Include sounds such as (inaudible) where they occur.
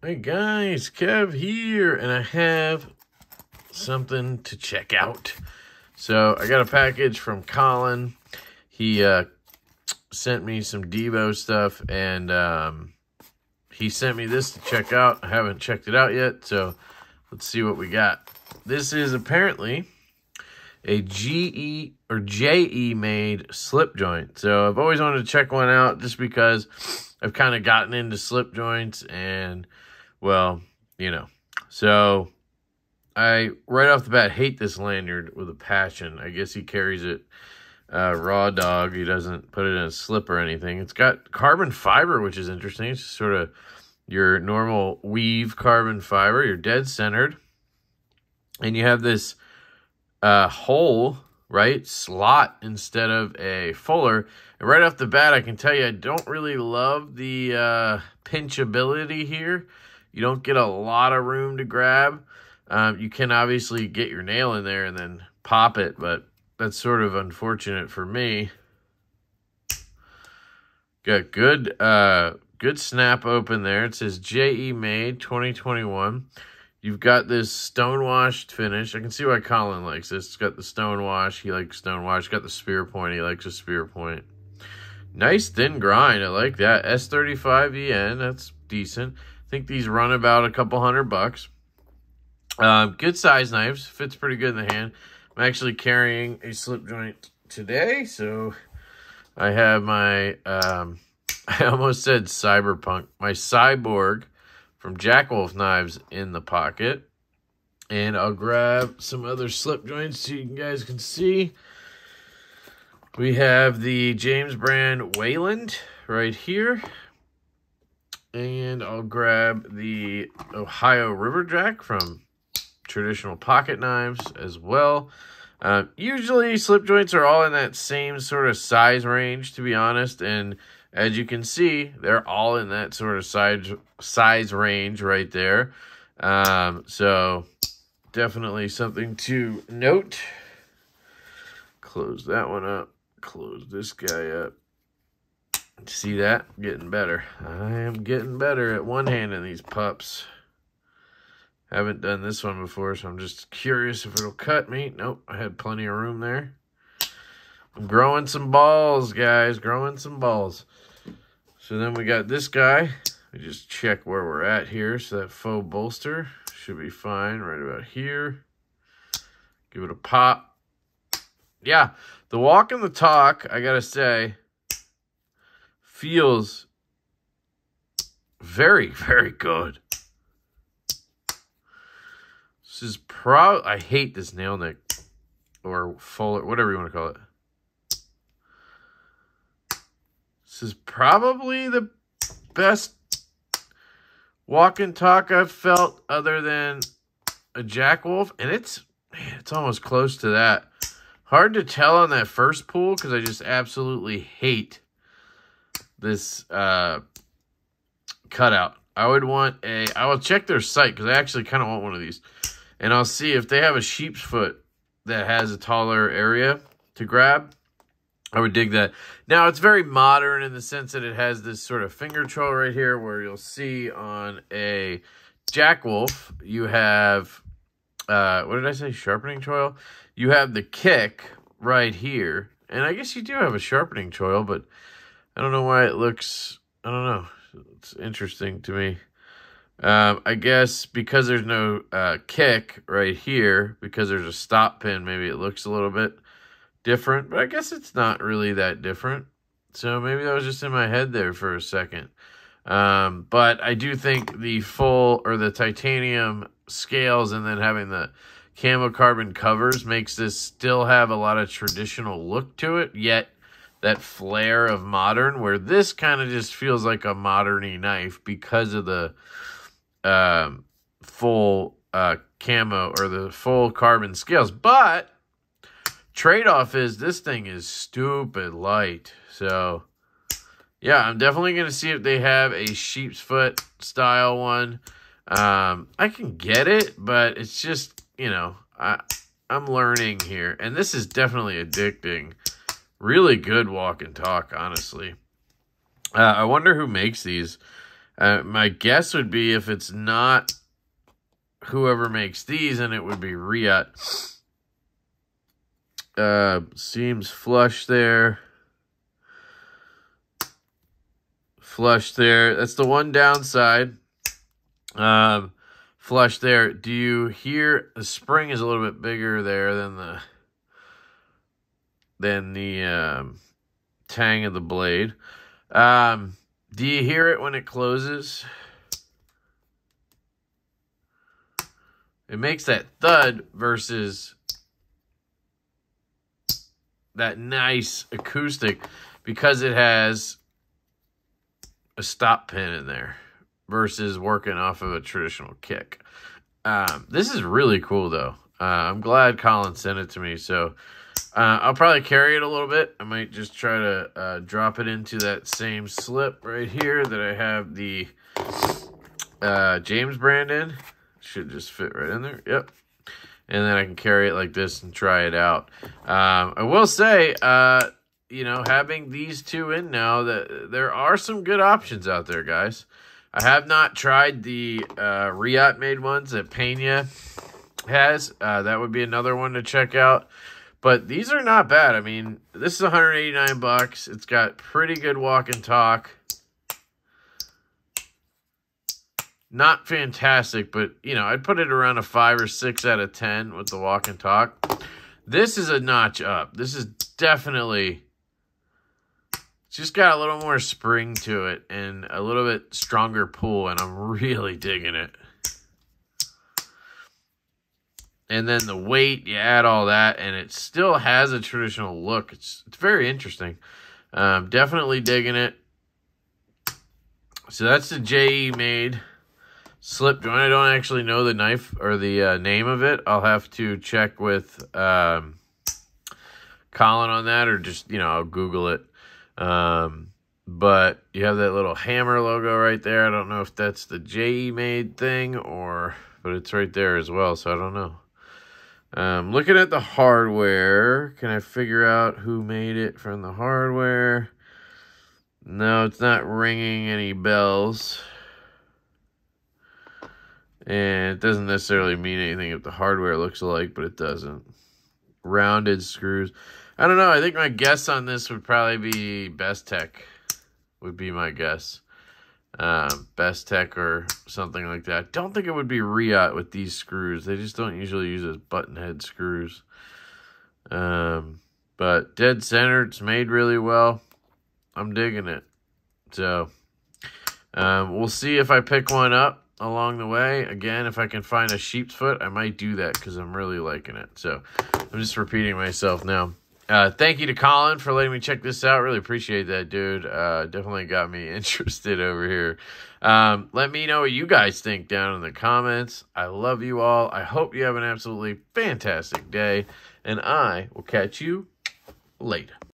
Hey guys, Kev here, and I have something to check out. So I got a package from Colin. He uh, sent me some Divo stuff, and um, he sent me this to check out. I haven't checked it out yet, so let's see what we got. This is apparently a GE or JE made slip joint. So I've always wanted to check one out just because I've kind of gotten into slip joints and well, you know. So I right off the bat hate this lanyard with a passion. I guess he carries it uh, raw dog. He doesn't put it in a slip or anything. It's got carbon fiber, which is interesting. It's sort of your normal weave carbon fiber. You're dead centered. And you have this uh, hole, right? Slot instead of a fuller. And right off the bat, I can tell you I don't really love the uh, pinchability here. You don't get a lot of room to grab. Um, you can obviously get your nail in there and then pop it, but that's sort of unfortunate for me. Got good uh, good snap open there. It says JE Made 2021. You've got this stone washed finish. I can see why Colin likes this. It's got the stone wash. He likes stone wash. It's got the spear point. He likes a spear point. Nice thin grind. I like that. S35VN. That's decent. I think these run about a couple hundred bucks. Um, good size knives. Fits pretty good in the hand. I'm actually carrying a slip joint today, so I have my, um, (laughs) I almost said cyberpunk, my cyborg from Jack Wolf Knives in the pocket. And I'll grab some other slip joints so you guys can see. We have the James Brand Wayland right here. And I'll grab the Ohio River Jack from Traditional Pocket Knives as well. Uh, usually slip joints are all in that same sort of size range, to be honest. And as you can see, they're all in that sort of size, size range right there. Um, so definitely something to note. Close that one up. Close this guy up. See that? Getting better. I am getting better at one-handing these pups. Haven't done this one before, so I'm just curious if it'll cut me. Nope, I had plenty of room there. I'm growing some balls, guys. Growing some balls. So then we got this guy. We just check where we're at here. So that faux bolster should be fine right about here. Give it a pop. Yeah, the walk and the talk, I got to say, feels very, (laughs) very good. This is pro. I hate this nail nick or fuller, whatever you want to call it. This is probably the best walk and talk I've felt other than a Jack Wolf, and it's man, it's almost close to that. Hard to tell on that first pull because I just absolutely hate this uh, cutout. I would want a. I will check their site because I actually kind of want one of these, and I'll see if they have a sheep's foot that has a taller area to grab. I would dig that. Now, it's very modern in the sense that it has this sort of finger choil right here where you'll see on a Jack Wolf, you have, uh, what did I say, sharpening choil? You have the kick right here. And I guess you do have a sharpening choil, but I don't know why it looks, I don't know. It's interesting to me. Um, I guess because there's no uh, kick right here, because there's a stop pin, maybe it looks a little bit different, but I guess it's not really that different. So maybe that was just in my head there for a second. Um, but I do think the full or the titanium scales and then having the camo carbon covers makes this still have a lot of traditional look to it, yet that flair of modern where this kind of just feels like a moderny knife because of the um, full uh, camo or the full carbon scales. But trade-off is this thing is stupid light. So, yeah, I'm definitely going to see if they have a sheep's foot style one. Um, I can get it, but it's just, you know, I, I'm learning here. And this is definitely addicting. Really good walk and talk, honestly. Uh, I wonder who makes these. Uh, my guess would be if it's not whoever makes these, and it would be Riot. Uh, seems flush there. Flush there. That's the one downside. Um, flush there. Do you hear the spring is a little bit bigger there than the than the um, tang of the blade. Um, do you hear it when it closes? It makes that thud versus that nice acoustic because it has a stop pin in there versus working off of a traditional kick. Um, this is really cool though. Uh, I'm glad Colin sent it to me. So uh, I'll probably carry it a little bit. I might just try to uh, drop it into that same slip right here that I have the uh, James brand in. Should just fit right in there. Yep. And then I can carry it like this and try it out. Um, I will say, uh, you know, having these two in now, that there are some good options out there, guys. I have not tried the uh, Riot made ones that Pena has. Uh, that would be another one to check out. But these are not bad. I mean, this is 189 bucks. It's got pretty good walk and talk. Not fantastic, but you know, I'd put it around a five or six out of ten with the walk and talk. This is a notch up. This is definitely just got a little more spring to it and a little bit stronger pull, and I'm really digging it and then the weight, you add all that, and it still has a traditional look. It's it's very interesting. Um, definitely digging it. So that's the JE made slip joint. I don't actually know the knife or the uh, name of it. I'll have to check with um, Colin on that, or just you know I'll Google it. Um, but you have that little hammer logo right there. I don't know if that's the JE made thing or, but it's right there as well. So I don't know. Um, looking at the hardware, can I figure out who made it from the hardware? No, it's not ringing any bells. And it doesn't necessarily mean anything if the hardware looks alike, but it doesn't. Rounded screws. I don't know. I think my guess on this would probably be Bestech. Would be my guess uh, Bestech or something like that. Don't think it would be Riot with these screws. They just don't usually use as button head screws. Um, but dead center, it's made really well. I'm digging it. So um, we'll see if I pick one up along the way. Again, if I can find a sheep's foot, I might do that because I'm really liking it. So I'm just repeating myself now. Uh, thank you to Colin for letting me check this out. Really appreciate that, dude. Uh, definitely got me (laughs) interested over here. Um, let me know what you guys think down in the comments. I love you all. I hope you have an absolutely fantastic day, and I will catch you later.